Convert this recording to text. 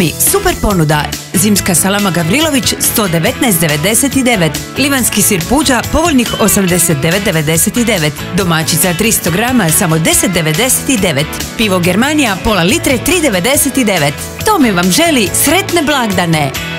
Tomi, super ponuda. Zimska salama Gavrilović 119,99. Livanski sir puđa povoljnih 89,99. Domaćica 300 grama samo 10,99. Pivo Germanija pola litre 3,99. Tomi vam želi sretne blagdane.